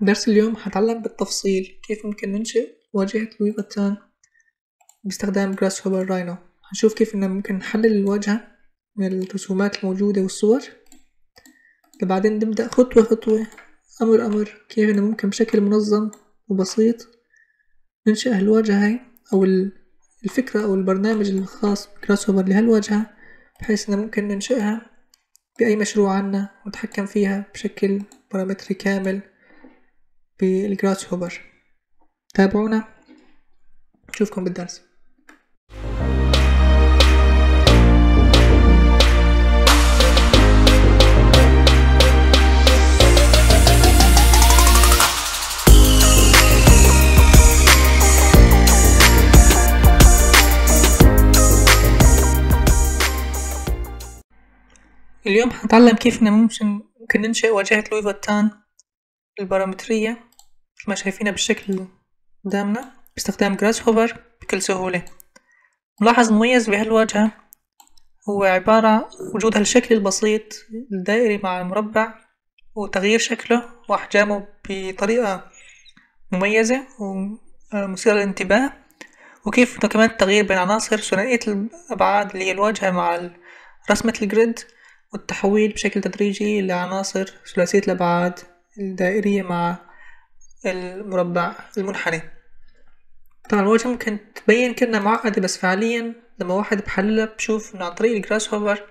درس اليوم هنتعلم بالتفصيل كيف ممكن ننشئ واجهة Louis Vuitton باستخدام Grasshopper Rhino هنشوف كيف إننا ممكن نحلل الواجهة من الرسومات الموجودة والصور. بعدين نبدأ خطوة خطوة أمر أمر كيف إنه ممكن بشكل منظم وبسيط ننشئ هالواجهة هاي أو الفكرة أو البرنامج الخاص ب Grasshopper لهالواجهة بحيث إنه ممكن ننشئها بأي مشروع عنا ونتحكم فيها بشكل بارامتري كامل. بالجراس هوبر تابعونا. نشوفكم بالدرس. اليوم هنتعلم كيف ممكن ممكن ننشئ واجهة لوي فوتان البارامترية مثل ما شايفينها بالشكل قدامنا باستخدام جراس هوفر بكل سهولة. ملاحظ مميز بهالواجهة هو عبارة وجود هالشكل البسيط الدائري مع المربع وتغيير شكله وأحجامه بطريقة مميزة ومثيرة للانتباه. وكيف كمان التغيير بين عناصر ثنائية الأبعاد اللي هي الواجهة مع رسمة الجريد والتحويل بشكل تدريجي لعناصر ثلاثية الأبعاد الدائرية مع المربع المنحني. طبعا الواجهة ممكن تبين كأنها معقدة بس فعليا لما واحد بحللها بشوف إنه عن طريق الجراس هوفر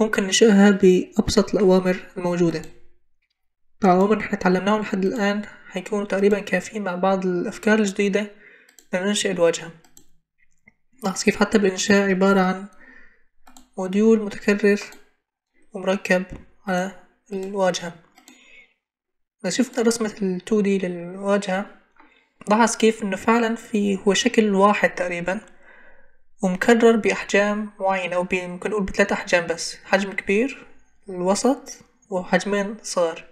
ممكن ننشئها بأبسط الأوامر الموجودة. طبعا الأوامر نحن تعلمناهم لحد الآن حيكونوا تقريبا كافيين مع بعض الأفكار الجديدة لننشئ الواجهة. لاحظ كيف حتى بالإنشاء عبارة عن module متكرر ومركب على الواجهة. شفنا رسمة ال 2D للواجهة. لاحظ كيف إنه فعلا في هو شكل واحد تقريبا ومكرر بأحجام معينة أو ممكن نقول بثلاث أحجام بس حجم كبير الوسط وحجمين صغار.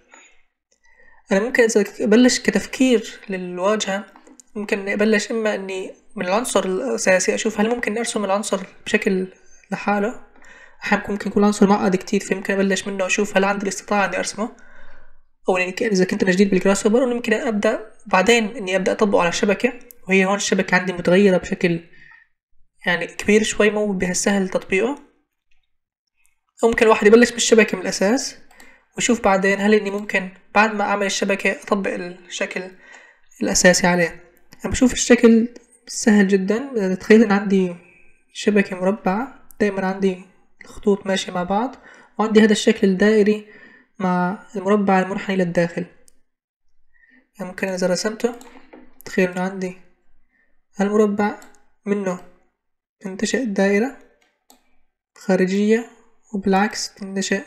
أنا ممكن إذا أبلش كتفكير للواجهة ممكن أبلش إما إني من العنصر الأساسي أشوف هل ممكن أرسم العنصر بشكل لحاله أحيانا ممكن يكون عنصر معقد كتير فممكن أبلش منه وأشوف هل عندي الاستطاعة إني أرسمه. أو يعني إذا كنت أنا جديد بالجراس هوبر ممكن أبدأ بعدين إني أبدأ أطبقه على الشبكة وهي هون الشبكة عندي متغيرة بشكل يعني كبير شوي مو بهالسهل تطبيقه. أو ممكن الواحد يبلش بالشبكة من الأساس ويشوف بعدين هل إني ممكن بعد ما أعمل الشبكة أطبق الشكل الأساسي عليه. أنا بشوف الشكل سهل جدا تخيل إن عندي شبكة مربعة دايما عندي الخطوط ماشية مع بعض وعندي هذا الشكل الدائري مع المربع المنحني للداخل. ممكن إذا رسمته تخيل إنه عندي هالمربع منه تنتشئ دائرة خارجية وبالعكس تنشئ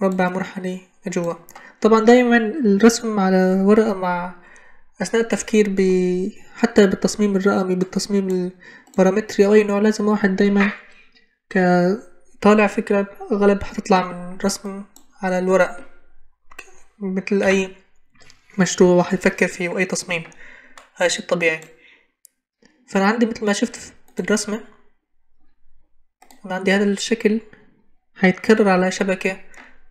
مربع منحني جوا طبعا دايما الرسم على ورقة مع أثناء التفكير ب حتى بالتصميم الرقمي بالتصميم البارامتري أو أي نوع لازم واحد دايما كطالع فكرة أغلب حتطلع من رسم على الورق. مثل أي مشروع واحد يفكر فيه وأي تصميم. هذا شي طبيعي. فأنا عندي مثل ما شفت بالرسمة أنا عندي هذا الشكل هيتكرر على شبكة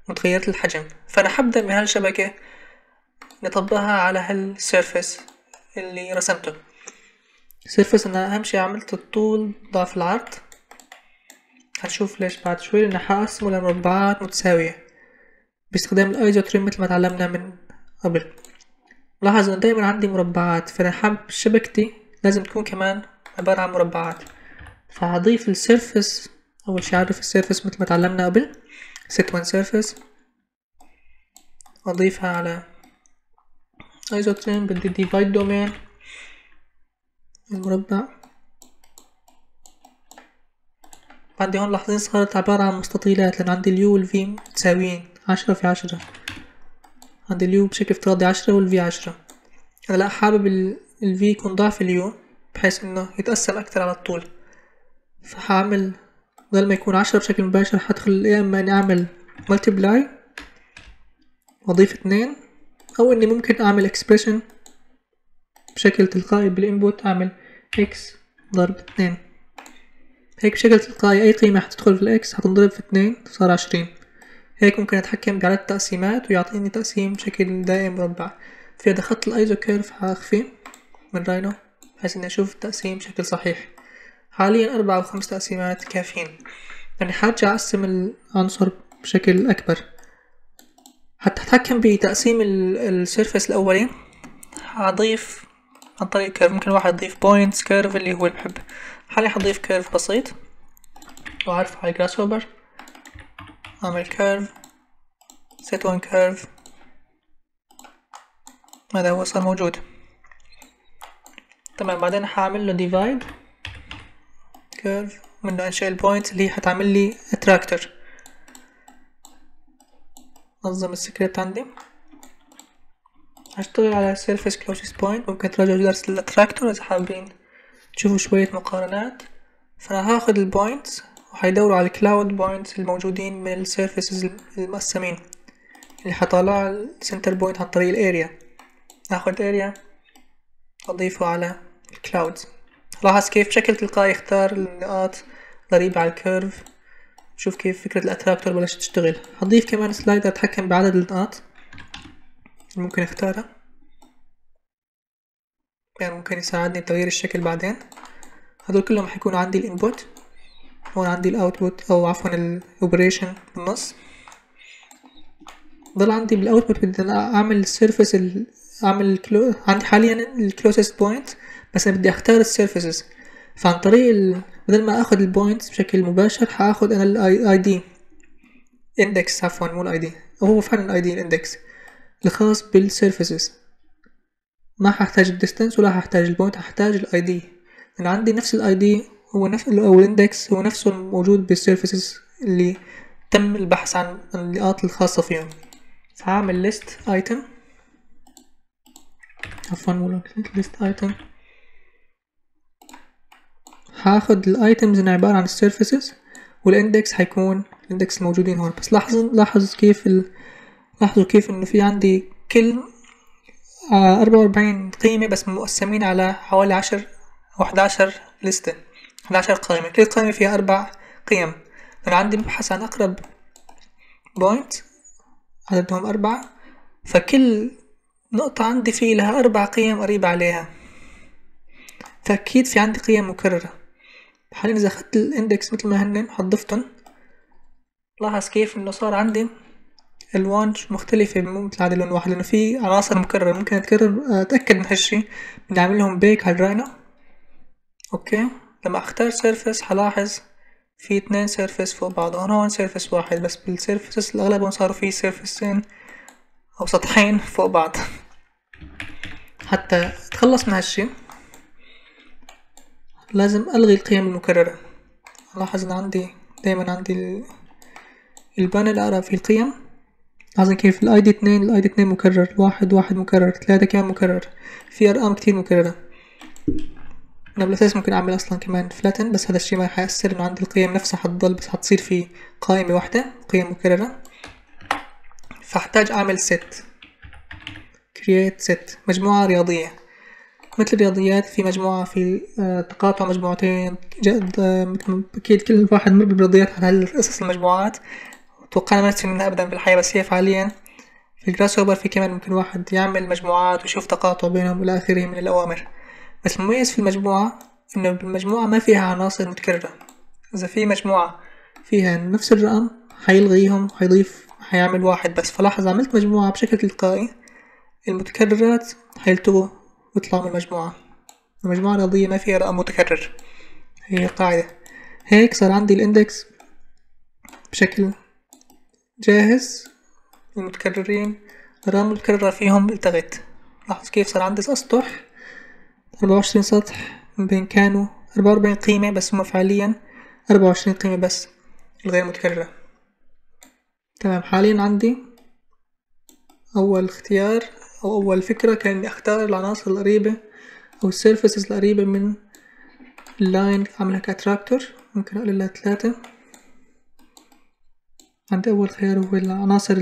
متغيرة الحجم. فأنا حبدأ من هالشبكة نطبقها على هال surface اللي رسمته. surface أنا أهم شي عملت الطول ضعف العرض. هنشوف ليش بعد شوي لأن حقسمه لمربعات متساوية. باستخدام ال isotrim مثل ما تعلمنا من قبل. لاحظ انه دايما عندي مربعات فأنا حاب شبكتي لازم تكون كمان عبارة عن مربعات. فهضيف ال surface أول شي اعرف ال surface مثل ما تعلمنا قبل. set one surface. أضيفها على isotrim بدي divide domain. المربع. عندي هون لاحظين صارت عبارة عن مستطيلات لأن عندي ال U وال V متساويين عشرة في عشرة. عندي ال U بشكل افتراضي عشرة وال V عشرة. أنا لا حابب ال V يكون ضعف ال U بحيث إنه يتقسم أكتر على الطول. فحعمل بدل ما يكون عشرة بشكل مباشر حدخل يا إما إني أعمل multiply وأضيف اتنين أو إني ممكن أعمل expression بشكل تلقائي بال input أعمل X ضرب اتنين هيك بشكل تلقائي أي قيمة حتدخل في ال X حتنضرب في اتنين صار عشرين. هيك ممكن أتحكم بعدد التقسيمات ويعطيني تقسيم بشكل دائم مربع. في هذا خط ال isocurve حاخفيه من Rhino بحيث إني أشوف التقسيم بشكل صحيح. حاليا أربع أو خمس تقسيمات كافيين. يعني حارجع أقسم العنصر بشكل أكبر. حتى أتحكم بتقسيم ال surface الأولي حضيف عن طريق curve. ممكن واحد يضيف points curve اللي هو اللي بحب حاليا حضيف curve بسيط. وأعرف على Grasshopper أعمل curve set one curve. هذا هو صار موجود تمام بعدين حاعمل له divide. Curve. منه انشاء ال point اللي هي حتعمل لي attractor نظم السكريبت عندي. هشتغل على surface closest point. ممكن تراجعوا درس ال attractor إذا حابين تشوفوا شوية مقارنات. فانا هاخد ال points وحيدوروا على ال cloud points الموجودين من ال surfaces المقسمين اللي حطلع ال center point عن طريق ال area ناخد area أضيفه على ال clouds لاحظ كيف بشكل تلقائي اختار النقاط القريبة على ال curve شوف كيف فكرة ال attractor بلشت تشتغل. هضيف كمان slider أتحكم بعدد النقاط ممكن أختارها. يعني ممكن يساعدني بتغيير الشكل بعدين. هدول كلهم حيكونوا عندي ال input هون عندي ال output أو عفوا ال operation بالنص. ضل عندي بال output بدي أعمل ال surface ال... أعمل ال clo... عندي حاليا ال closest point بس أنا بدي أختار ال surfaces فعن طريق ال... بدل ما آخذ ال point بشكل مباشر حآخذ أنا ال ID index عفوا مو ال ID هو فعلا ال ID ال index الخاص بال surfaces ما ححتاج ال distance ولا ححتاج ال point ححتاج ال ID أنا عندي نفس ال ID هو نفس أو ال index هو نفسه الموجود بال surfaces اللي تم البحث عن النقاط الخاصة فيهم. فهعمل list item. عفوا مو list item. هاخد ال items اللي عبارة عن ال surfaces وال index حيكون ال index الموجودين هون. بس لاحظوا لاحظ كيف ال... لاحظوا كيف إنه في عندي كل أربعة وأربعين قيمة بس مقسمين على حوالي عشر أو أحد عشر list أحد قائمة. كل قائمة فيها أربع قيم. أنا عندي مبحث عن أقرب point عددهم أربعة. فكل نقطة عندي في لها أربع قيم قريبة عليها. فأكيد في عندي قيم مكررة. حاليا إذا أخدت ال index مثل ما هن حضفتن لاحظ كيف إنه صار عندي ألوان مختلفة مو مثل عادي لون واحد لأنه في عناصر مكررة. ممكن أتكرر أتأكد من هالشي. بدي أعمل لهم bake على ال Rhino okay. لما أختار surface حلاحظ في اتنين surface فوق بعض. هون هون surface واحد بس بال surfaces الأغلب صاروا في surfaceين أو سطحين فوق بعض. حتى أتخلص من هالشي. لازم ألغي القيم المكررة. لاحظ إن عندي دايما عندي ال panel أقرأ فيه القيم. لاحظ كيف؟ ال ID اتنين ال ID اتنين مكرر. واحد واحد مكرر. تلاتة كمان مكرر. في أرقام كتير مكررة. أنا بالاساس ممكن أعمل أصلا كمان flatten بس هذا الشي ما حيأثر إنه عندي القيم نفسها حتضل بس حتصير في قائمة واحدة قيم مكررة. فاحتاج أعمل set create set مجموعة رياضية. مثل الرياضيات في مجموعة في آه، تقاطع مجموعتين جد آه، أكيد كل واحد مر بالرياضيات على هالقصص المجموعات. أتوقع ما نستفيد منها أبدا بالحياة بس هي فعليا. في الجراس في كمان ممكن واحد يعمل مجموعات ويشوف تقاطع بينهم آخره من الأوامر. بس المميز في المجموعة إنه بالمجموعة ما فيها عناصر متكررة. إذا في مجموعة فيها نفس الرقم حيلغيهم حيضيف حيعمل واحد بس. فلاحظ عملت مجموعة بشكل تلقائي. المتكررات حيلتغوا ويطلعوا من المجموعة. المجموعة الرياضية ما فيها رقم متكرر. هي قاعدة. هيك صار عندي الإندكس بشكل جاهز. المتكررين الرقم المتكررة فيهم التغت لاحظ كيف صار عندي أسطح. أربعة وعشرين سطح بإمكانه أربعة وأربعين قيمة بس هما فعليا أربعة وعشرين قيمة بس الغير متكررة تمام حاليا عندي أول اختيار أو أول فكرة كان إني أختار العناصر القريبة أو ال surfaces القريبة من ال line أعملها ك attractor ممكن أقلل لها تلاتة عندي أول خيار هو العناصر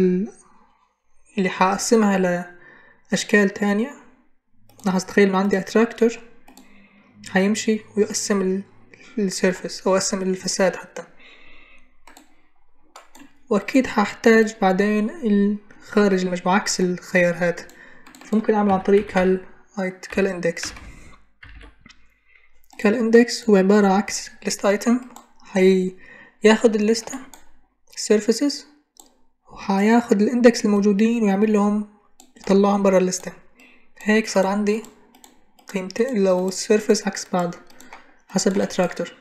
اللي حقسمها لأشكال تانية. لاحظ تخيل إنه عندي attractor هيمشي ويقسم ال surface أو يقسم ال facade حتى. وأكيد هحتاج بعدين خارج المجموعة عكس الخيار هذا. ممكن أعمل عن طريق cull cull index cull index هو عبارة عكس list item. هياخد الليستة surfaces وهياخد ال index الموجودين ويعمل لهم يطلعهم برا الليستة هيك صار عندي قيمتين لو ال surface عكس بعض حسب ال attractor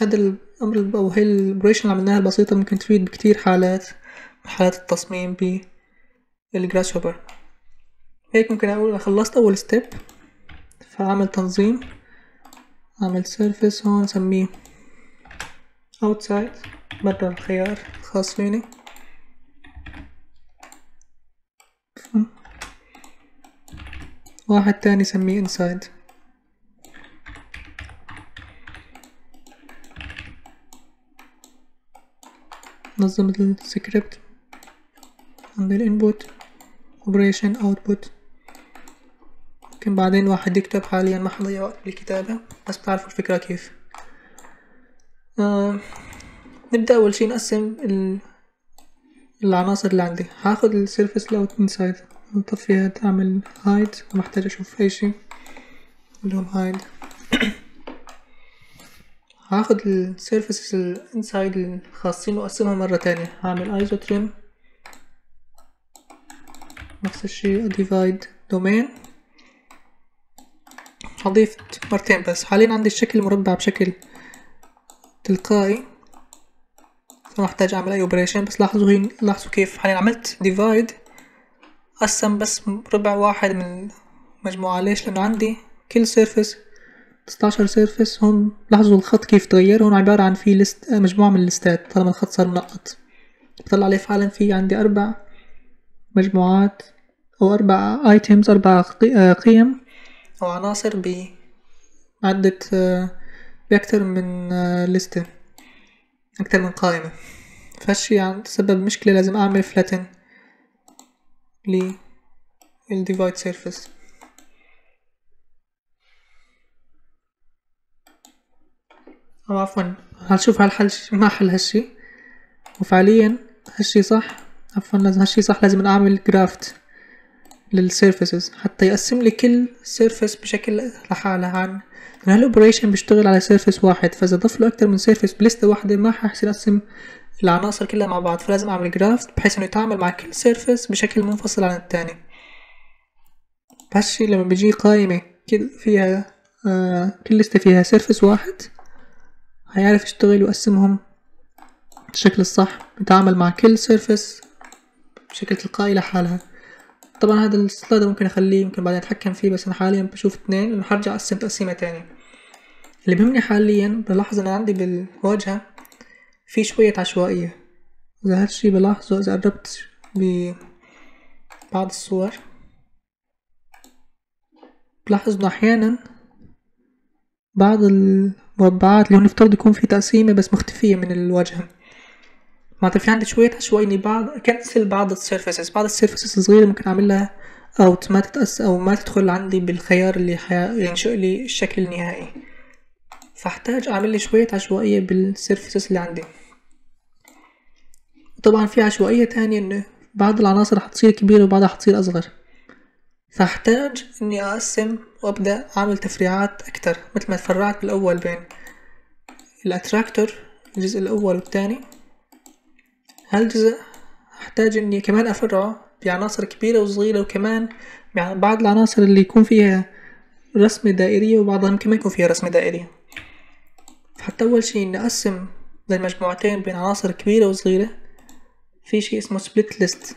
هذا الامر أو هي ال operation اللي عملناها البسيطة ممكن تفيد بكتير حالات حالات التصميم بال Grasshopper هيك ممكن أقول أنا خلصت أول step فاعمل تنظيم اعمل surface هون نسميه outside برا الخيار الخاص فيني. واحد تاني سميه inside. نظم السكريبت عند ال input operation output. ممكن بعدين واحد يكتب حاليا ما حضيع وقت بالكتابة بس بتعرفوا الفكرة كيف. آه نبدأ أول شي نقسم ال... العناصر اللي عندي. هاخد ال surface ال out inside نطفيها تعمل هايد ما محتاج أشوف أي شي لهم هايد هاخد ال surfaces ال inside الخاصين واقسمهم مرة تانية. هعمل isotrim نفس الشي divide domain هضيف مرتين بس. حاليا عندي الشكل مربع بشكل تلقائي. فما أحتاج أعمل أي operation بس لاحظوا هي لاحظوا كيف. حاليا عملت divide قسم بس ربع واحد من مجموعة ليش؟ لأنه عندي كل surface 16 surface هون لاحظوا الخط كيف تغير؟ هون عبارة عن في list مجموعة من الليستات طالما الخط صار منقط. بطلع عليه فعلا في عندي أربع مجموعات أو أربع items أربع قيم. أو عناصر بعدة بأكتر من لستة أكتر من قائمة. فهالشي عن تسبب مشكلة لازم أعمل flatten لل divide surface أو عفوا هنشوف هالحل ما حل هالشي وفعليا هالشي صح. عفوا لازم هالشي صح لازم أعمل graft لل surfaces حتى يقسم لي كل surface بشكل لحالها عن لأن هال operation بيشتغل على surface واحد. فإذا ضف له أكتر من surface بلستة واحدة ما حيصير أقسم العناصر كلها مع بعض فلازم أعمل graft بحيث إنه يتعامل مع كل surface بشكل منفصل عن التاني. بهالشي لما بيجي قائمة كل فيها آه كل لستة فيها surface واحد هيعرف يشتغل ويقسمهم بالشكل الصح بيتعامل مع كل surface بشكل تلقائي لحالها. طبعا هذا السلايد ممكن أخليه يمكن بعدين أتحكم فيه بس أنا حاليا بشوف اثنين لأنه حرجع اقسم تقسيمه تانية. اللي بهمني حاليا بلاحظ إن عندي بالواجهة في شوية عشوائية. إذا هالشي بلاحظه إذا قربت ببعض الصور بلاحظ انه أحيانا بعض المربعات اللي هو نفترض يكون في تقسيمة بس مختفية من الواجهه معناتها في عندي شوية عشوائي إني بعض أكنسل بعض ال surfaces. بعض ال surfaces الصغيرة ممكن أعملها out ما تتأس أو ما تدخل عندي بالخيار اللي حينشئ لي الشكل النهائي. فاحتاج أعمل لي شوية عشوائية بال surfaces اللي عندي. طبعا في عشوائية تانية انه بعض العناصر حتصير كبيرة وبعضها حتصير أصغر. فاحتاج إني أقسم وأبدأ أعمل تفريعات أكتر مثل ما تفرعت بالأول بين ال attractor الجزء الأول والثاني هالجزء أحتاج إني كمان أفرعه بعناصر كبيرة وصغيرة وكمان بعض العناصر اللي يكون فيها رسمة دائرية وبعضها يمكن ما يكون فيها رسمة دائرية. فحتى أول شي إني أقسم للمجموعتين بين عناصر كبيرة وصغيرة في شي اسمه split list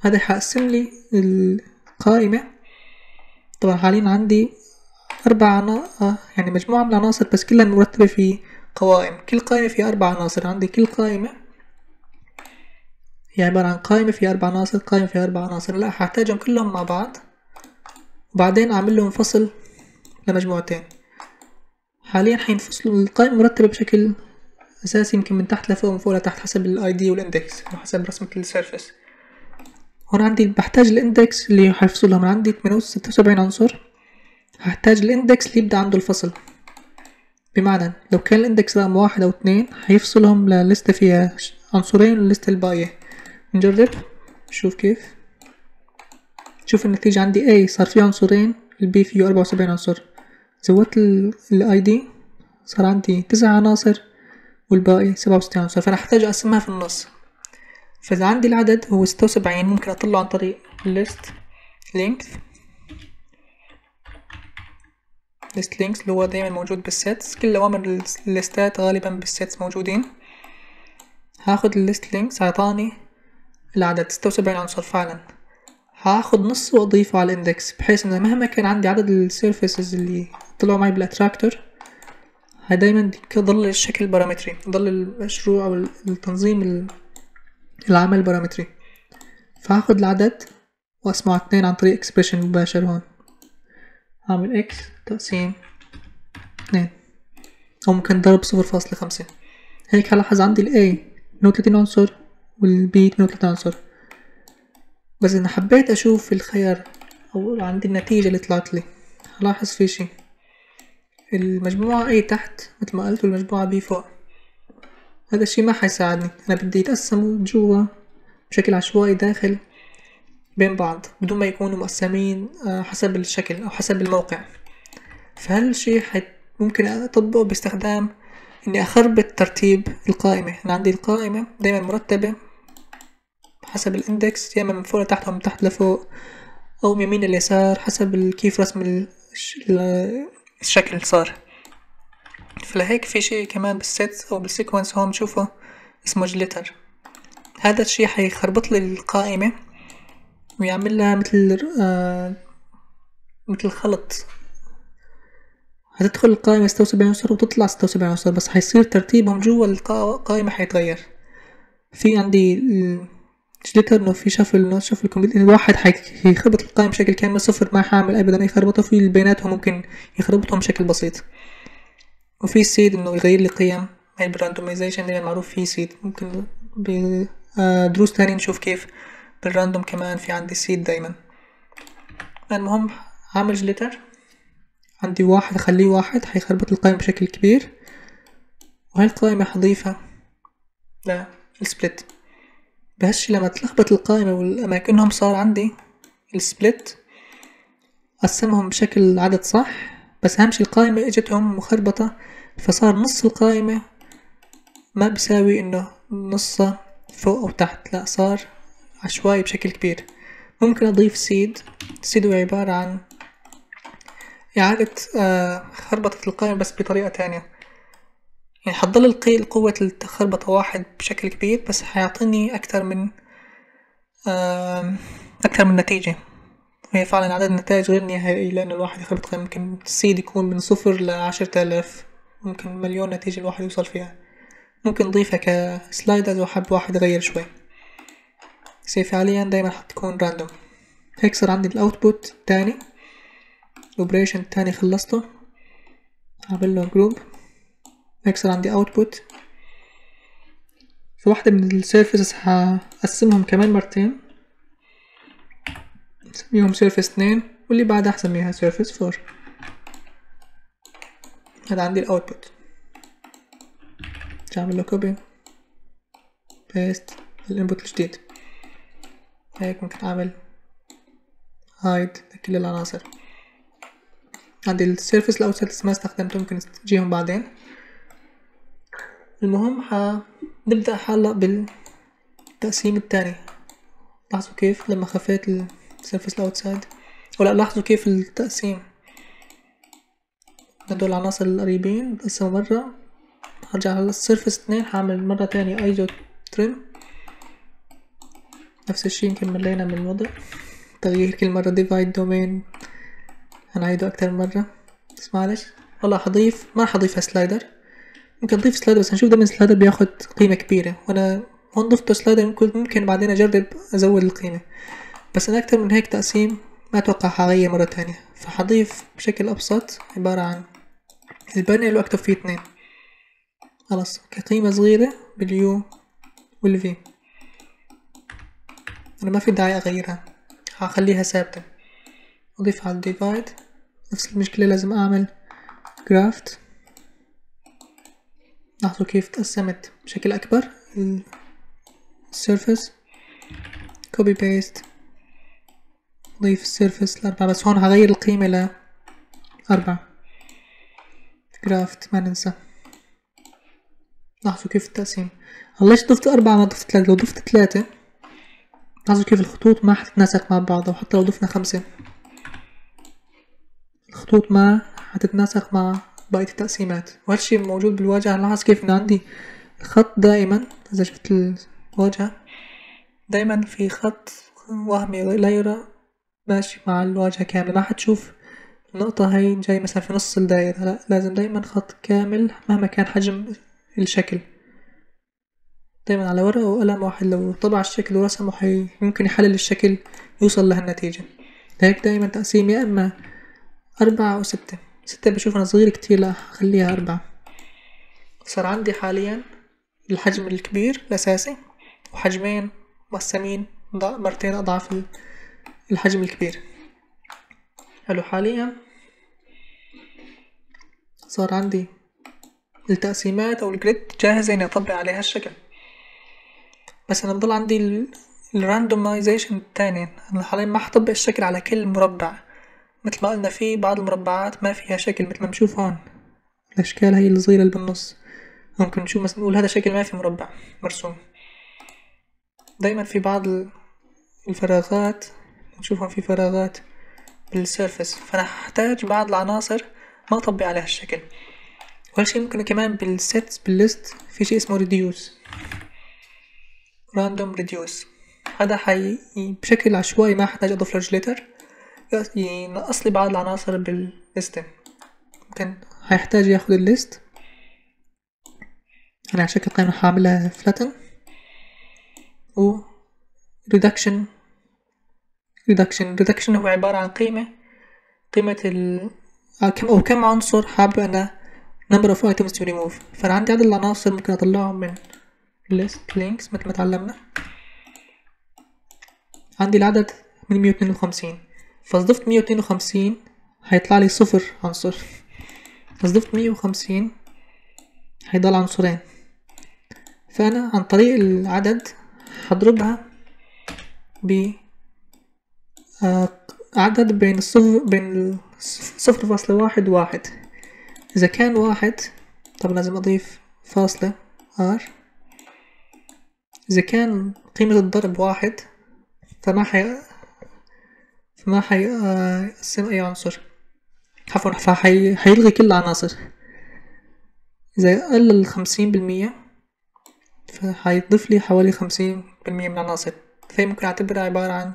هذا حقسم لي القائمة. طبعا حاليا عندي أربع عنا... يعني مجموعة من العناصر بس كلها مرتبة في قوائم. كل قائمة فيها أربع عناصر. عندي كل قائمة هي عبارة عن قائمة فيها أربع عناصر قائمة فيها أربع عناصر. لا هحتاجهم كلهم مع بعض. وبعدين أعمل لهم فصل لمجموعتين. حاليا حينفصلوا القائمة مرتبة بشكل أساسي يمكن من تحت لفوق من فوق لتحت حسب ال ID وال index حسب رسمة ال surface هون عندي بحتاج ال index اللي حيفصلهم عندي 76 عنصر. هحتاج ال index اللي يبدأ عنده الفصل. بمعنى لو كان ال index رقم واحد أو اتنين هيفصلهم للستة فيها عنصرين واللستة الباقية نجرب. نشوف كيف. شوف النتيجة. عندي A صار فيه عنصرين ال B فيه أربعة وسبعين عنصر. زودت ال ID صار عندي تسع عناصر والباقي سبعة وستين عنصر فأنا أحتاج أقسمها في النص. فإذا عندي العدد هو ستة وسبعين ممكن أطلعه عن طريق list length. list length اللي هو دايما موجود بال sets كل أوامر الليستات غالبا بال sets موجودين. هاخد ال list length عطاني العدد ستة وسبعين عنصر فعلا. هاخد نص وأضيفه على ال index بحيث انه مهما كان عندي عدد ال surfaces اللي طلعوا معي بال attractor هاي دايما يضل الشكل البارامتري يضل المشروع أو التنظيم العمل البارامتري. فهاخد العدد واقسمه على اتنين عن طريق expression مباشر هون. هعمل X تقسيم اتنين أو ممكن ضرب صفر فاصلة خمسة. هيك هلاحظ عندي ال A 32 عنصر وال B 32 عنصر. بس إذا حبيت أشوف الخيار أو عندي النتيجة اللي طلعت لي هلاحظ في شي. المجموعة A تحت مثل ما قلت والمجموعة B فوق. هذا الشي ما حيساعدني. أنا بدي يتقسموا جوا بشكل عشوائي داخل بين بعض بدون ما يكونوا مقسمين آه، حسب الشكل أو حسب الموقع. فهالشي حي ممكن أطبقه باستخدام إني أخربط ترتيب القائمة؟ أنا عندي القائمة دايما مرتبة حسب الإندكس يا إما من فوق لتحت أو من تحت لفوق أو من يمين لليسار حسب كيف رسم الشكل صار. فلهيك في شي كمان بال set أو بال sequence هون بشوفه. اسمه jitter. هذا الشي حيخربط لي القائمة ويعمل لها مثل آه مثل خلط. هتدخل القائمة ستة وسبعين عنصر وتطلع ستة وسبعين عنصر بس حيصير ترتيبهم جوا القائمة حيتغير. في عندي jitter إنه في shuffle إنه shuffle complete الواحد حيخربط القائمة بشكل كامل صفر ما حامل ابدا يخربطه في بيناتهم ممكن يخربطهم بشكل بسيط. وفي seed إنه يغير لي قيم هاي بال randomization اللي معروف فيه seed ممكن بدروس تانية نشوف كيف بال random كمان في عندي seed دايما. المهم عامل jitter عندي واحد أخليه واحد حيخربط القائمة بشكل كبير. وهاي القائمة حضيفها للسبلت بهالشي لما تلخبط القائمة والأماكنهم صار عندي السبلت قسمهم بشكل عدد صح بس أهم شي القائمة إجتهم مخربطة فصار نص القائمة ما بيساوي إنه نصها فوق أو تحت لا صار عشوائي بشكل كبير. ممكن أضيف سيد سيد هو عبارة عن إعادة آه خربطة القائمة بس بطريقة تانية. يعني حتضل القي قوة الخربطة واحد بشكل كبير بس حيعطيني أكتر من أكتر من نتيجة. وهي فعلا عدد النتائج غير نهائي لأن الواحد يخربط ممكن. السيد يكون من صفر لعشرة آلاف ممكن مليون نتيجة الواحد يوصل فيها. ممكن نضيفها ك sliders وحب واحد يغير شوي. بس فعليا دايما حتكون random هيك صار عندي ال output التاني ال operation التاني خلصته. هعمل له group هيك صار عندي output في واحدة من ال surfaces هقسمهم كمان مرتين. نسميهم surface اتنين واللي بعدها هسميها surface four هذا عندي ال output اعمل له copy paste ال input الجديد. هيك ممكن أعمل hide لكل العناصر. عندي ال surface ال outsides ما استخدمته ممكن تجيهم بعدين. المهم نبدأ هلا بالتقسيم التاني. لاحظوا كيف لما خفيت ال surface ال outside ولا لاحظوا كيف التقسيم. هدول العناصر القريبين بتقسموا مرة. هرجع على ال surface اتنين هعمل مرة تانية iso trim. نفس الشي يمكن ملينا من الوضع. تغيير كل مرة divide domain هنعيده أكتر مرة. بس معلش. والله حضيف ما حضيفها slider ممكن أضيف slider بس هنشوف دايما slider بياخد قيمة كبيرة. وأنا هون ضفته slider ممكن بعدين أجرب أزود القيمة. بس أنا أكتر من هيك تقسيم ما أتوقع حغير مرة تانية. فحضيف بشكل أبسط عبارة عن ال panel وأكتب فيه اتنين. خلاص كقيمة صغيرة بال U وال V. أنا ما في داعي أغيرها. هخليها ثابتة. أضيف على ال divide نفس المشكلة لازم أعمل graft لاحظوا كيف تقسمت بشكل أكبر ال surface copy paste ضيف ال surface لأربعة. بس هون هغير القيمة لأربعة كرافت ما ننسى. لاحظوا كيف التقسيم. ليش ضفت أربعة ما ضفت ثلاثة؟ لو ضفت ثلاثة لاحظوا كيف الخطوط ما حتتناسق مع بعضها وحتى لو ضفنا خمسة الخطوط ما حتتناسق مع بقية التقسيمات. وهالشي موجود بالواجهة لاحظ كيف إنه عندي خط دائما إذا شفت الواجهة دائما في خط وهمي لا يرى ماشي مع الواجهة كاملة. ما حتشوف النقطة هاي جاي مثلا في نص الدائرة. لا لازم دايما خط كامل مهما كان حجم الشكل. دايما على ورقة وقلم واحد. لو طبع الشكل ورسمه حي ممكن يحلل الشكل يوصل لهالنتيجة هيك دايما تقسيم يا إما أربعة أو ستة. ستة بشوف أنا صغير كتير لا خليها أربعة. صار عندي حاليا الحجم الكبير الأساسي وحجمين مقسمين مرتين أضعاف الحجم الكبير. حلو حاليا صار عندي التقسيمات أو ال grid جاهزة إني أطبق عليها الشكل. بس أنا بضل عندي ال randomization التاني أنا حاليا ما حطبق الشكل على كل مربع. مثل ما قلنا في بعض المربعات ما فيها شكل مثل ما بنشوف هون. الأشكال هي الصغيرة اللي بالنص. ممكن نشوف مثلا نقول هذا شكل ما في مربع مرسوم. دايما في بعض الفراغات نشوفهم في فراغات بالسيرفس. فأنا هحتاج بعض العناصر ما أطبق عليها الشكل. وهالشي ممكن كمان بالسيتس بالليست في شي اسمه ريديوس راندوم ريديوس هذا حي بشكل عشوائي ما احتاج أضيف له جليتر ينقص لي بعض العناصر بال list ممكن. هيحتاج ياخد ال list. أنا على شكل قائمة حاعملها flatten و reduction reduction reduction هو عبارة عن قيمة. قيمة ال كم أو كم عنصر حابب أنا number of items to remove. فأنا عندي عدد العناصر ممكن أطلعهم من list length مثل ما تعلمنا. عندي العدد من مية واتنين وخمسين. فضفت مية واتنين وخمسين هيطلع لي صفر عنصر. فضفت مية وخمسين هيضل عنصرين. فأنا عن طريق العدد هضربها ب آه، عدد بين الصفر بين صفر فاصلة واحد وواحد إذا كان واحد طبعا لازم أضيف فاصلة آر. إذا كان قيمة الضرب واحد فما حي فما حيقسم أي عنصر عفوا فحي حيلغي كل العناصر. إذا قل الخمسين بالمية فحيضيف لي حوالي خمسين بالمية من العناصر. فهي ممكن أعتبرها عبارة عن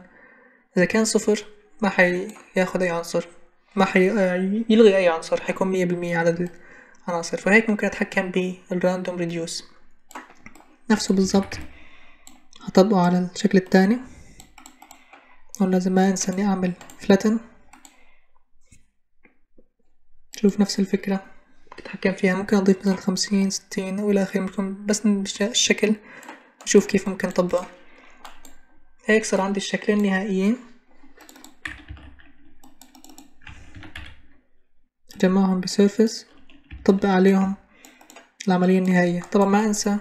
إذا كان صفر ما حياخد أي عنصر. ما حيلغي أي عنصر حيكون مية بالمية عدد العناصر. فهيك ممكن أتحكم بال random reduce نفسه بالظبط هطبقه على الشكل التاني هون لازم ما أنسى إني أعمل flatten شوف نفس الفكرة. أتحكم فيها. ممكن أضيف مثلا خمسين ستين وإلى آخره. ممكن بس الشكل. نشوف كيف ممكن نطبقه. هيك صار عندي الشكلين النهائيين. جمعهم بسيرفس طبق عليهم العملية النهائية. طبعا ما أنسى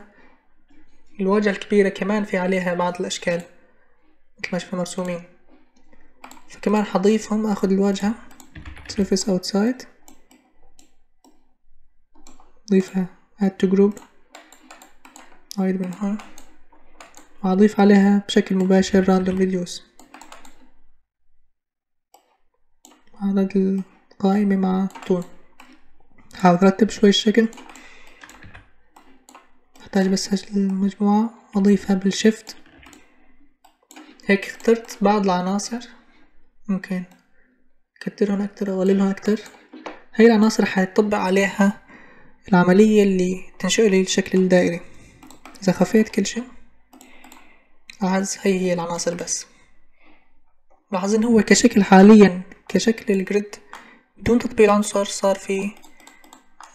الواجهة الكبيرة كمان في عليها بعض الأشكال. مثل ما شفنا مرسومين. فكمان حضيفهم آخذ الواجهة. surface outside. ضيفها add to group. عيد من هون. وأضيف عليها بشكل مباشر random reduce عدد القائمة مع طول حاول أرتب شوي الشكل. أحتاج بس هسه المجموعة. أضيفها بالشفت هيك اخترت بعض العناصر. ممكن. كترهم أكتر أو أقللهم أكتر هاي العناصر حيطبق عليها العملية اللي تنشئ لي الشكل الدائري. إذا خفيت كل شي لاحظ هي هي العناصر بس. لاحظ إن هو كشكل حاليا كشكل ال grid بدون تطبيق العنصر صار في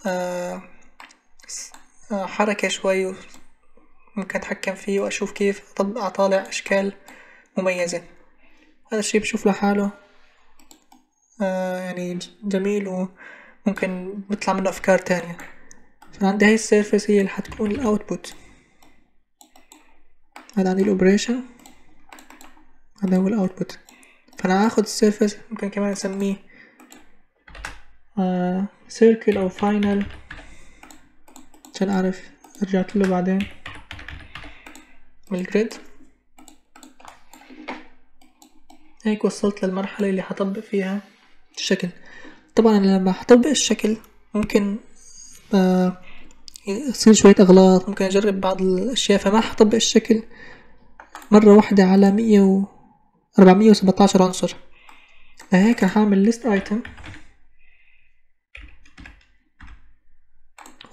آه آه حركة شوي ممكن أتحكم فيه وأشوف كيف أطالع أشكال مميزة. هذا الشي بشوف لحاله. آه يعني جميل وممكن بيطلع منه أفكار تانية. فعندي هاي ال surface هي اللي حتكون ال output. هذا عندي ال operation. هذا هو ال output. فأنا هاخد ال surface ممكن كمان أسميه circle أو final عشان أعرف رجعت له بعدين. من ال grid هيك وصلت للمرحلة اللي حطبق فيها الشكل. طبعا لما حطبق الشكل ممكن آه يصير شوية أغلاط ممكن أجرب بعض الأشياء. فما حطبق الشكل مرة واحدة على مية و أربعمية وسبعتاشر عنصر. لهيك رح أعمل ليست ايتم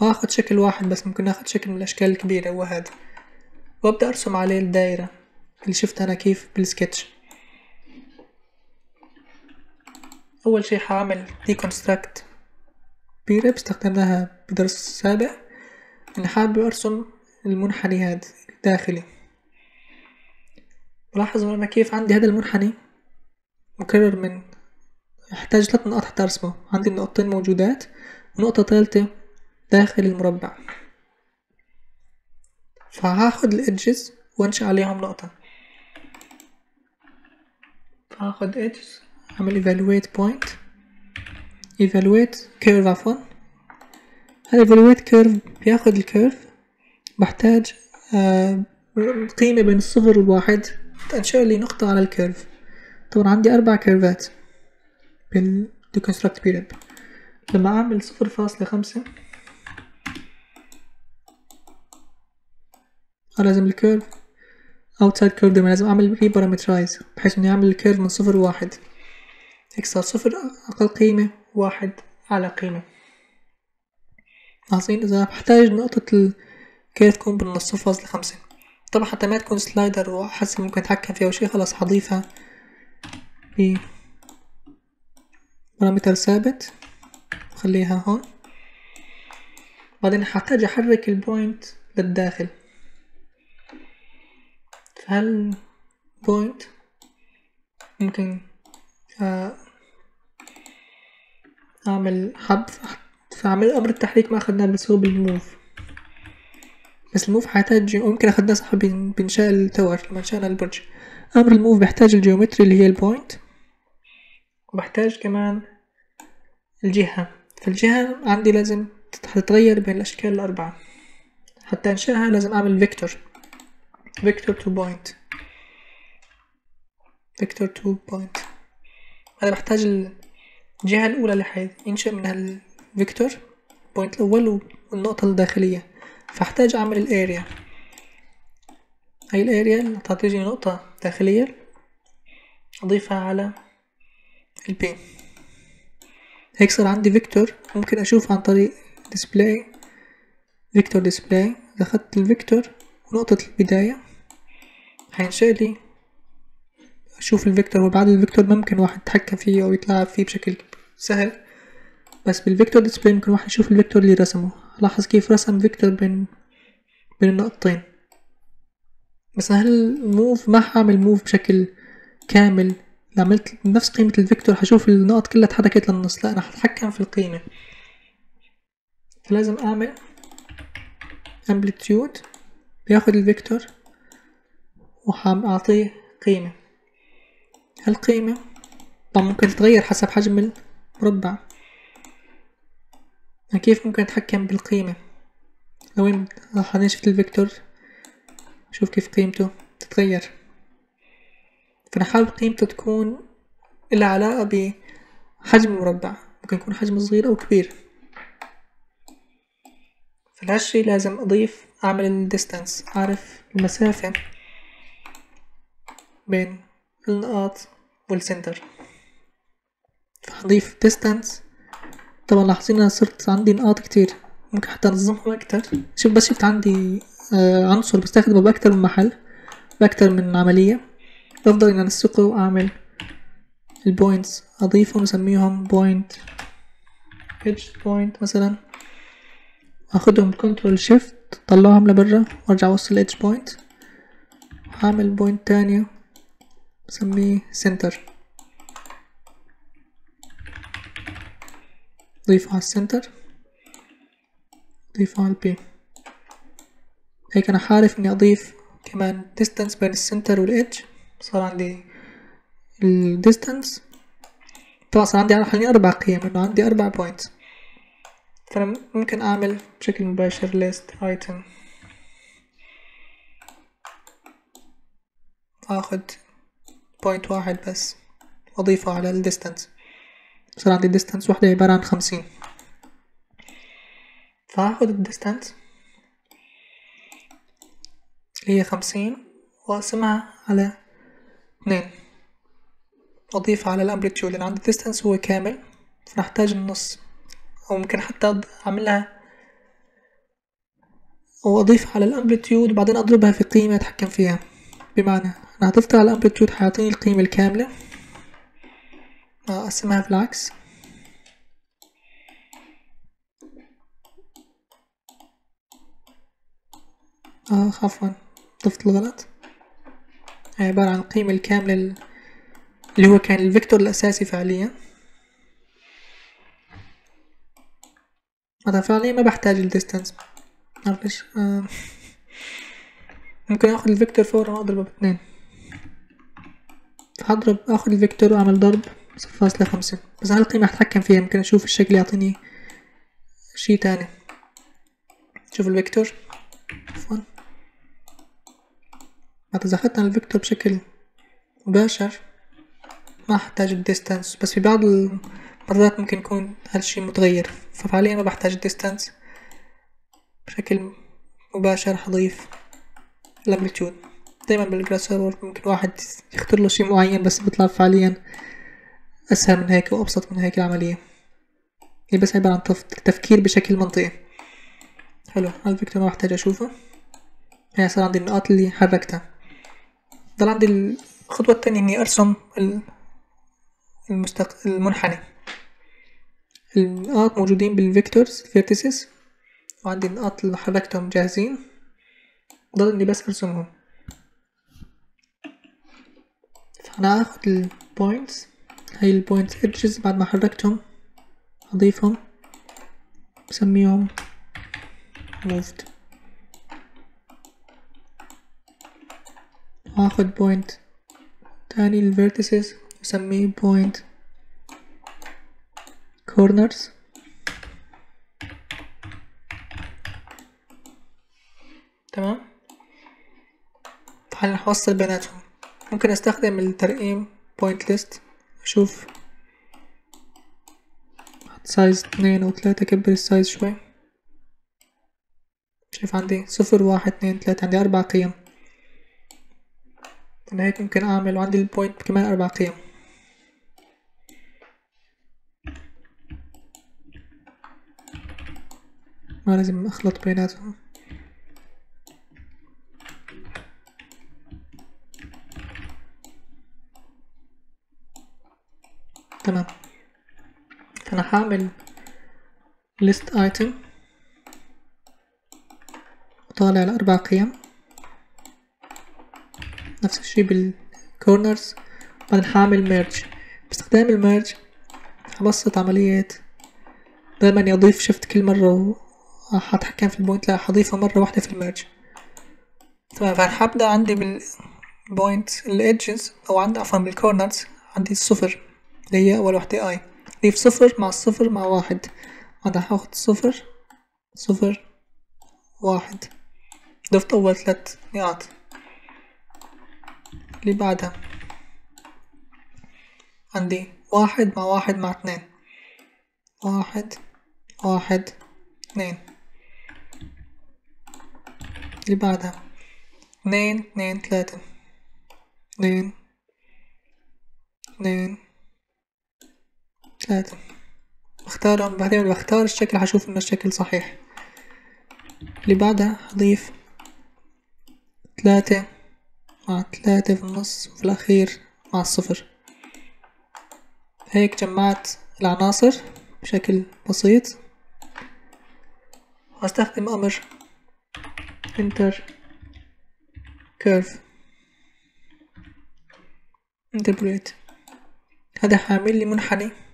واخد شكل واحد بس ممكن اخد شكل من الأشكال الكبيرة هو هذا وأبدأ أرسم عليه الدايرة اللي شفت أنا كيف بالسكتش. أول شي حاعمل deconstruct. بيرب استخدمناها بدرس سابق اني حابب أرسم المنحني هذا الداخلي لاحظوا أنا كيف عندي هذا المنحني مكرر من يحتاج ثلاث نقاط حتى أرسمه. عندي نقطتين موجودات ونقطة ثالثة داخل المربع. فهاخد الإدجز وأنشأ عليهم نقطة. فهاخد edges اعمل evaluate point. Evaluate curve عفوا. هذا evaluate curve بياخد ال curve بحتاج آه قيمة بين الصفر والواحد. تنشأ لي نقطة على ال curve طبعا عندي أربع curveات بال deconstruct brep. لما أعمل صفر فاصلة خمسة لازم ال curve outside curve دايما لازم أعمل reparameterize بحيث إني أعمل ال curve من صفر واحد هيك صار صفر أقل قيمة واحد أعلى قيمة. لاحظين إذا بحتاج نقطة ال curve تكون بالنص صفر فاصلة خمسة طبعا حتى ما تكون slider واحس ممكن أتحكم فيها وشي خلاص حضيفها ب parameter ثابت. خليها هون. بعدين ححتاج أحرك ال point للداخل. هال point ممكن أعمل حب فأعمل أمر التحريك ما اخدناه بسهوله بال move. بس ال move حيحتاج ممكن اخدناه صح بانشاء ال tower لما انشأنا البرج. أمر ال move بيحتاج ال geometry اللي هي ال point. وبحتاج كمان الجهة. فالجهة عندي لازم تتغير بين الأشكال الأربعة. حتى أنشأها لازم أعمل vector, vector to point. vector to point. أنا بحتاج الجهة الأولى اللي حينشأ منها ال vector point الأول والنقطة الداخلية. فأحتاج أعمل ال area هاي ال area اللي تعطيني نقطة داخلية. أضيفها على ال B هيك صار عندي vector. ممكن أشوف عن طريق display vector display إذا أخدت ال vector ونقطة البداية هينشأ لي أشوف ال vector وبعد ال vector ممكن واحد يتحكم فيه أو يتلاعب فيه بشكل سهل. بس بال vector display ممكن واحد يشوف ال vector اللي رسمه. لاحظ كيف رسم vector بين بين النقطتين. بس هال move ما حعمل move بشكل كامل؟ لو عملت نفس قيمة ال vector حشوف النقط كلها اتحركت للنص. لا أنا حتحكم في القيمة. فلازم أعمل amplitude بياخد ال vector وحأعطيه قيمة. هالقيمة طبعا ممكن تتغير حسب حجم المربع كيف ممكن أتحكم بالقيمة؟ لو حاليا شفت ال vector شوف كيف قيمته تتغير. فأنا حابب قيمته تكون لها علاقة بحجم المربع ممكن يكون حجمه صغير أو كبير. فلهالشي لازم أضيف أعمل ال distance أعرف المسافة بين النقاط وال center فهضيف distance طبعا لاحظين أنا صرت عندي نقاط كتير. ممكن حتى أنظمهم أكتر. شوف بس شفت عندي آه عنصر بستخدمه بأكتر من محل بأكتر من عملية. بفضل إن أنسقه وأعمل ال points أضيفهم وأسميهم point edge point مثلا. أخدهم control shift طلعهم لبرا وأرجع أوصل edge point هعمل point تانية بسميه center ضيفه على ال center ضيفه على ال B هيك أنا حارف إني أضيف كمان distance بين ال center وال edge صار عندي ال distance طبعا صار عندي حاليا أربع قيم إنه عندي أربع point فأنا ممكن أعمل بشكل مباشر list item. آخد point واحد بس وأضيفه على ال distance صار عندي distance واحدة عبارة عن خمسين. فهاخد ال distance اللي هي خمسين وأقسمها على اثنين. أضيف على ال amplitude لأن عندي ال distance هو كامل فنحتاج النص. أو ممكن حتى أعملها وأضيف على ال amplitude وبعدين أضربها في قيمة أتحكم فيها. بمعنى أنا هضفت على ال amplitude حيعطيني القيمة الكاملة. أقسمها بالعكس. آه عفوا. ضفت الغلط. عبارة عن القيمة الكاملة اللي هو كان ال vector الأساسي فعليا. هذا فعليا ما بحتاج ال distance معرف ليش آه. ممكن آخذ ال vector فورا واضربه باثنين فهضرب آخذ ال vector وأعمل ضرب. صفر فاصلة خمسة. بس هالقيمة أتحكم فيها ممكن أشوف الشكل يعطيني شي تاني. شوف ال vector. عفوا. إذا أخذنا ال vector بشكل مباشر ما أحتاج ال distance. بس في بعض المرات ممكن يكون هالشي متغير. ففعليا ما بحتاج ال distance بشكل مباشر حضيف. ال amplitude دايما بال Grasshopper ممكن واحد يختار له شي معين بس بيطلع فعليا أسهل من هيك وأبسط من هيك العملية. هي بس عبارة عن تفكير بشكل منطقي. حلو هال vector ما بحتاج أشوفه هي صار عندي النقاط اللي حركتها. ضل عندي الخطوة التانية إني أرسم المستق... المنحنى النقاط موجودين بال vectors ال vertices وعندي النقاط اللي حركتهم جاهزين. ضل إني بس أرسمهم. فأنا آخد ال points هاي ال points edges بعد ما حركتهم أضيفهم بسميهم moved واخد point تاني لل vertices وسميه point corners. تمام؟ تعال نوصل بيناتهم. ممكن أستخدم الترقيم point list أشوف size اتنين أو تلاتة كبر ال size شوي. شايف عندي؟ صفر واحد اتنين تلاتة عندي أربع قيم. أنا هيك ممكن أعمل وعندي البوينت كمان أربع قيم. ما لازم أخلط بيناتهم تمام فأنا حاعمل list item. وطالع الأربع قيم. نفس الشي بال corners بعدين حاعمل merge باستخدام ال merge حبسط عملية. بدل اني اضيف shift كل مرة وحتحكم في ال point لا حضيفها مرة واحدة في ال merge تمام فحبدأ عندي بال point ال edges أو عندي عفوا بال corners عندي الصفر اللي هي أول وحدة اي ضيف صفر مع الصفر مع واحد. بعدها حاخد صفر صفر واحد. ضفت أول ثلاث نقاط اللي بعدها؟ عندي واحد مع واحد مع اتنين واحد واحد اتنين اللي بعدها؟ اتنين اتنين تلاتة اتنين اتنين تلاتة بختارهم بعدين بختار الشكل حشوف إنه الشكل صحيح. اللي بعدها هضيف تلاتة مع تلاتة في النص وفي الأخير مع الصفر. هيك جمعت العناصر بشكل بسيط. وأستخدم أمر enter curve. Interpolate. هذا حيعمل لي منحني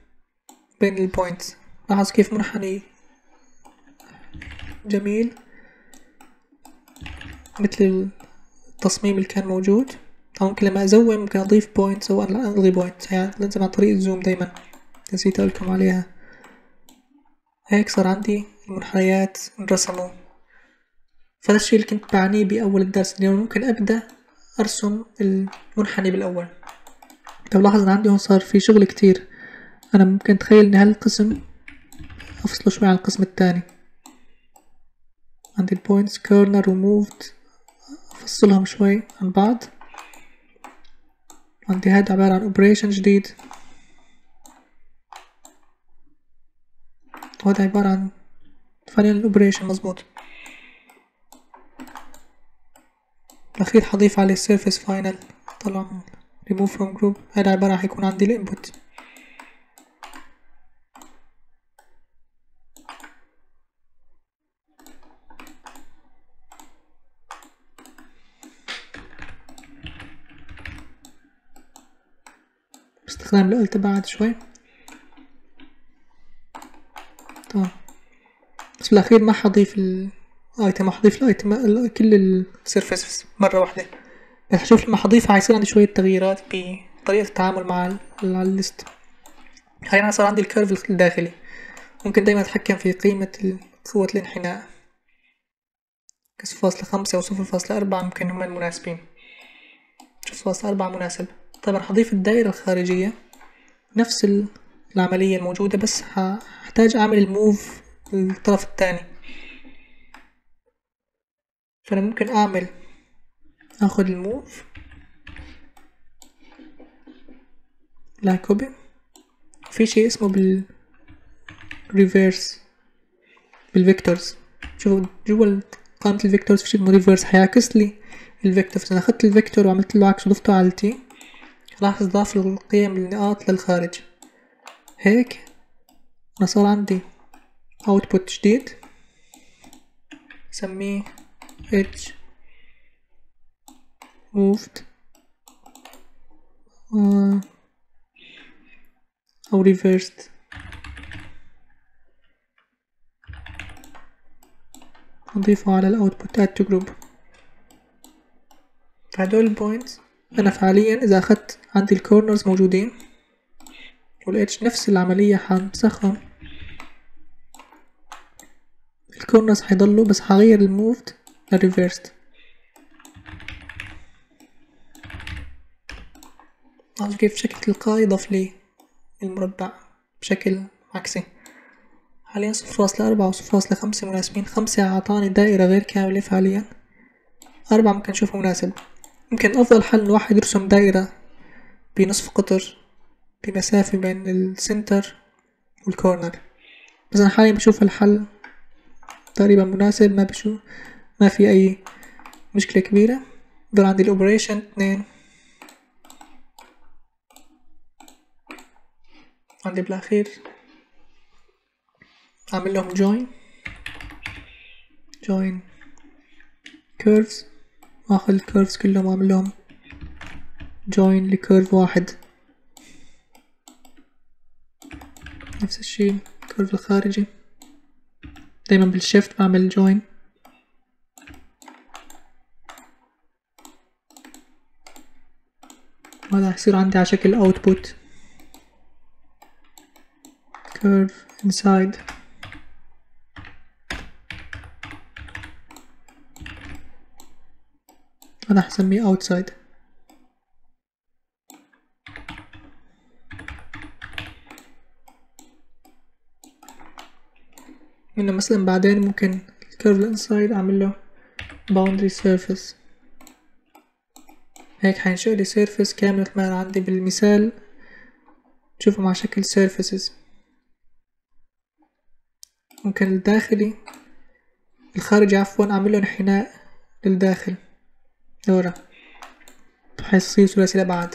بين ال points لاحظ كيف منحني. جميل. مثل التصميم اللي كان موجود. فممكن لما أ zoom ممكن أضيف point أو ألغي point يعني لازم عن طريق ال zoom دايما. نسيت اقولكم عليها. هيك صار عندي المنحنيات انرسموا. فهذا الشي اللي كنت بعنيه بأول الدرس. اليوم ممكن أبدأ أرسم المنحني بالأول. لو لاحظ عندي هون صار في شغل كتير. أنا ممكن أتخيل إن هالقسم أفصله شوي عن القسم التاني عندي ال points corner و moved أفصلهم شوي عن بعض. عندي هذا عبارة عن operation جديد. وهذا عبارة عن final operation مظبوط. الأخير حضيف عليه surface final. طلع remove from group. هذا عبارة حيكون عندي ال input باستخدام ال Alt بعد شوي. طبعا بس بالأخير ما حضيف ال item حضيف ال item كل ال surfaces مرة واحدة. هشوف لما حضيفها حيصير عندي شوية تغييرات بطريقة التعامل مع ال list هاي أنا صار عندي ال curve الداخلي. ممكن دايما أتحكم في قيمة قوة الانحناء. صفر فاصلة خمسة أو صفر فاصلة أربعة ممكن هما المناسبين. صفر فاصلة أربعة مناسب. طبعا حضيف الدائرة الخارجية. نفس العملية الموجودة بس هحتاج أعمل ال move للطرف التاني فأنا ممكن أعمل أخد ال move. لا copy. في شيء اسمه بال reverse بال vectors شوفوا جوا قائمة ال vectors في شيء اسمه reverse حيعكس لي ال vectors أنا أخدت ال vector وعملت له عكس وضفته على التي لاحظ ضاف القيم النقاط للخارج. هيك أنا صار عندي output جديد سميه edge moved uh, أو reversed. نضيفه على ال output add to group. هدول ال points أنا فعليا إذا أخدت عندي ال corners موجودين وال edge نفس العملية حنسخهم ال corners حيضلوا بس حغير ال moved لل reversed لاحظوا كيف بشكل تلقائي ضاف لي المربع بشكل عكسي. حاليا صفر فاصلة أربعة وصفر فاصلة خمسة مناسبين. خمسة أعطاني دائرة غير كاملة فعليا. أربعة ممكن نشوفه مناسب. يمكن أفضل حل الواحد يرسم دائرة بنصف قطر بمسافة بين ال center وال corner. بس أنا حاليا بشوف الحل تقريبا مناسب ما بشوف ما في أي مشكلة كبيرة. بضل عندي ال operation اثنين. عندي بالأخير. أعمل لهم join. Join curves. واخذ ال curves كلهم واعمل لهم join ل curve واحد. نفس الشي ال curve الخارجي. دايما بال shift بعمل join وهذا يصير عندي على شكل output curve inside. أنا حسميه outside. منه مثلا بعدين ممكن ال curve ال inside أعمل له boundary surface. هيك حينشئ لي surface كامل مثل ما عندي بالمثال. تشوفه مع شكل surfaces. ممكن الداخلي الخارجي عفوا أعمل له انحناء للداخل. دورة بحيث يصير ثلاثي الأبعاد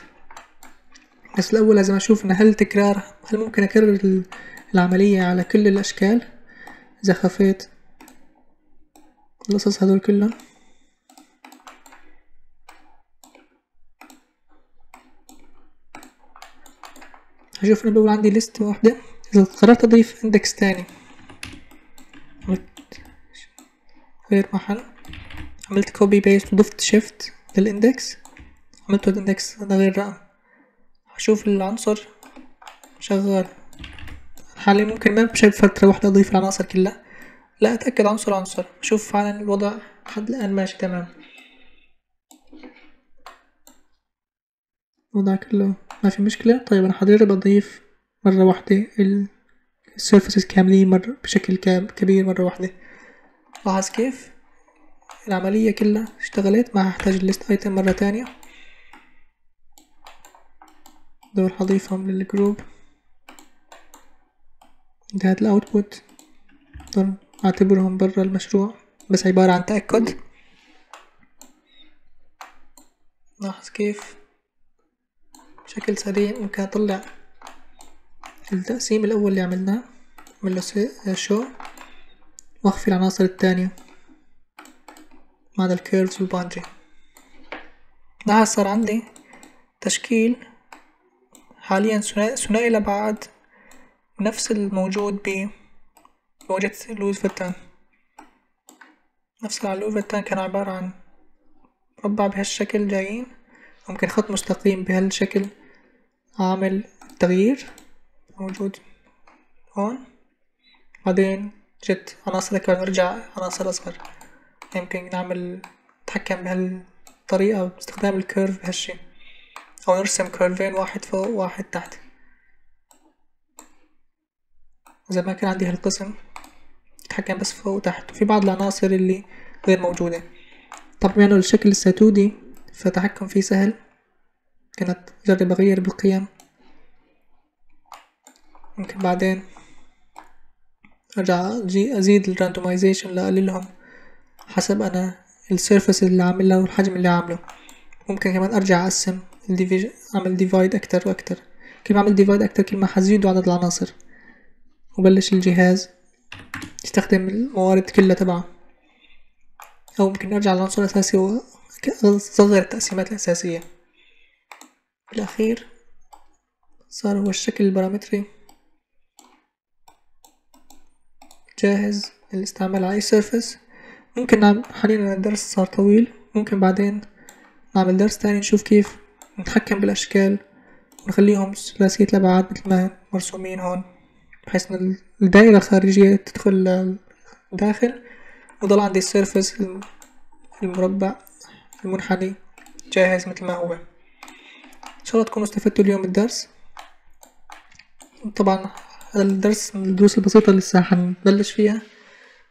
بس الأول لازم أشوف إن هل تكرار هل ممكن أكرر العملية على كل الأشكال؟ إذا خفيت. القصص هدول كلهم. هشوف أنا بقول عندي list واحدة. إذا قررت أضيف index تاني. غير محل. عملت copy paste وضفت shift لل index عملته index هذا غير رقم هشوف العنصر. شغال. حاليا ممكن ما بشوف فترة واحدة أضيف العناصر كلها. لا أتأكد عنصر عنصر. شوف فعلا الوضع لحد الآن ماشي تمام. الوضع كله ما في مشكلة. طيب أنا حجرب أضيف مرة واحدة ال surfaces كاملين مرة بشكل كبير مرة واحدة. لاحظ كيف؟ العملية كلها اشتغلت. ما هحتاج ال list item مرة تانية. دول حضيفهم لل group انتهت ال output دول اعتبرهم برا المشروع. بس عبارة عن تأكد. لاحظ كيف بشكل سريع ممكن أطلع التقسيم الأول اللي عملناه. عمله show وأخفي العناصر التانية مع ال curves وال BANG. ده صار عندي تشكيل حاليا ثنائي الأبعاد نفس الموجود بواجهة لوز فتان نفس لوز فتان كان عبارة عن مربع بهالشكل جايين. ممكن خط مستقيم بهالشكل عامل تغيير موجود هون. بعدين جت عناصر أكبر نرجع عناصر أصغر. يمكن نعمل نتحكم بهالطريقة باستخدام ال curve بهالشي. أو نرسم curve ين واحد فوق واحد تحت. إذا ما كان عندي هالقسم نتحكم بس فوق وتحت. وفي بعض العناصر اللي غير موجودة. طبعا يعني الشكل الساتودي فالتحكم فيه سهل. كانت أجرب أغير بالقيم. ممكن بعدين أرجع أزيد ال randomization لأقللهم. حسب أنا ال surface اللي عاملها والحجم اللي عامله. ممكن كمان أرجع أقسم أعمل divide أكتر وأكتر. كل ما أعمل divide أكتر؟ كل ما حزيدوا عدد العناصر. وبلش الجهاز يستخدم الموارد كلها تبعه. أو ممكن أرجع للعنصر الأساسي واصغر التقسيمات الأساسية. بالاخير صار هو الشكل البارامتري. جاهز للاستعمال على أي surface ممكن نعمل حاليا الدرس صار طويل. ممكن بعدين نعمل درس تاني نشوف كيف نتحكم بالأشكال ونخليهم ثلاثية الأبعاد مثل ما مرسومين هون. بحيث إن الدائرة الخارجية تدخل داخل وضل عندي ال surface المربع المنحني جاهز مثل ما هو. إن شاء الله تكونوا استفدتوا اليوم الدرس طبعا الدرس من الدروس البسيطة اللي لسه حنبلش فيها.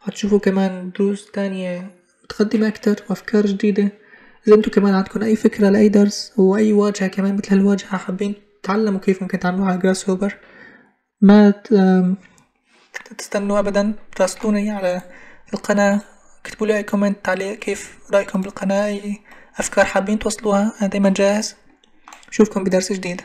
هتشوفوا كمان دروس تانية. متقدمة أكتر وأفكار جديدة. إذا أنتوا كمان عندكم أي فكرة لأي درس؟ أو أي واجهة كمان مثل هالواجهة حابين تتعلموا كيف ممكن تعملوها على جراس هوبر ما تستنوا أبدا. تراسلوني على القناة. اكتبوا لي كومنت تعليق كيف رأيكم بالقناة. أي أفكار حابين توصلوها؟ أنا دايما جاهز. أشوفكم بدرس جديد.